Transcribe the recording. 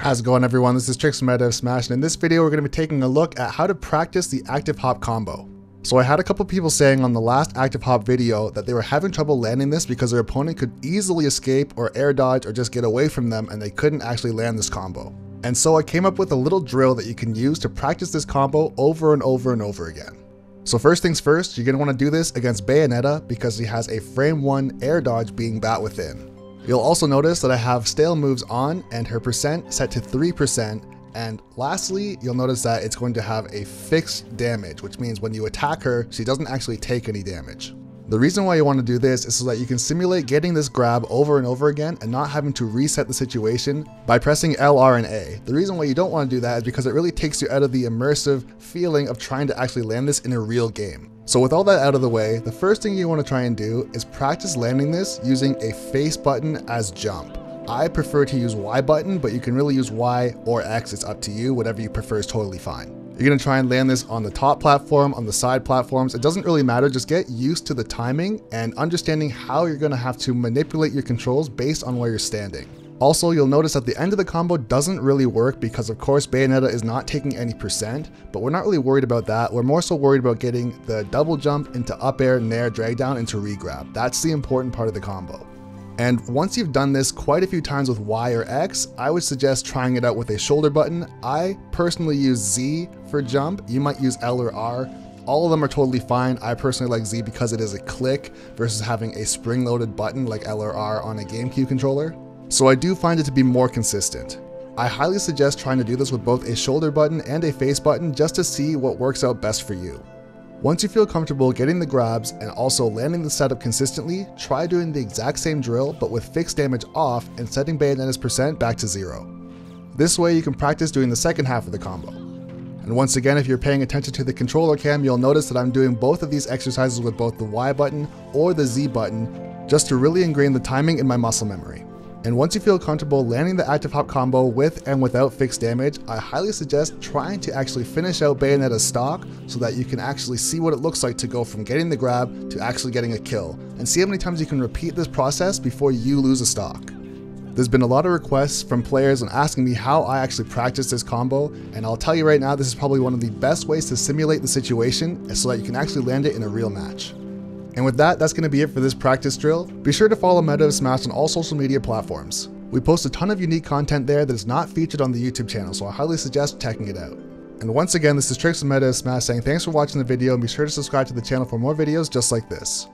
How's it going everyone? This is Trixx Meta of Smash and in this video we're going to be taking a look at how to practice the active hop combo. So I had a couple people saying on the last active hop video that they were having trouble landing this because their opponent could easily escape or air dodge or just get away from them and they couldn't actually land this combo. And so I came up with a little drill that you can use to practice this combo over and over and over again. So first things first, you're going to want to do this against Bayonetta because he has a frame 1 air dodge being bat within. You'll also notice that I have stale moves on and her percent set to 3%. And lastly, you'll notice that it's going to have a fixed damage, which means when you attack her, she doesn't actually take any damage. The reason why you want to do this is so that you can simulate getting this grab over and over again and not having to reset the situation by pressing L, R, and A. The reason why you don't want to do that is because it really takes you out of the immersive feeling of trying to actually land this in a real game. So with all that out of the way, the first thing you want to try and do is practice landing this using a face button as jump. I prefer to use Y button, but you can really use Y or X, it's up to you, whatever you prefer is totally fine. You're gonna try and land this on the top platform, on the side platforms, it doesn't really matter, just get used to the timing and understanding how you're gonna have to manipulate your controls based on where you're standing. Also, you'll notice that the end of the combo doesn't really work because of course Bayonetta is not taking any percent, but we're not really worried about that. We're more so worried about getting the double jump into up air, nair, drag down into regrab. That's the important part of the combo. And once you've done this quite a few times with Y or X, I would suggest trying it out with a shoulder button. I personally use Z for jump. You might use L or R. All of them are totally fine. I personally like Z because it is a click versus having a spring-loaded button like L or R on a GameCube controller so I do find it to be more consistent. I highly suggest trying to do this with both a shoulder button and a face button just to see what works out best for you. Once you feel comfortable getting the grabs and also landing the setup consistently, try doing the exact same drill but with fixed damage off and setting Bayonetta's percent back to zero. This way you can practice doing the second half of the combo. And once again, if you're paying attention to the controller cam, you'll notice that I'm doing both of these exercises with both the Y button or the Z button just to really ingrain the timing in my muscle memory. And once you feel comfortable landing the active hop combo with and without fixed damage, I highly suggest trying to actually finish out Bayonetta's stock so that you can actually see what it looks like to go from getting the grab to actually getting a kill, and see how many times you can repeat this process before you lose a stock. There's been a lot of requests from players on asking me how I actually practice this combo, and I'll tell you right now, this is probably one of the best ways to simulate the situation so that you can actually land it in a real match. And with that, that's going to be it for this practice drill. Be sure to follow Meta Smash on all social media platforms. We post a ton of unique content there that is not featured on the YouTube channel, so I highly suggest checking it out. And once again, this is Trixx of Meta Smash saying thanks for watching the video and be sure to subscribe to the channel for more videos just like this.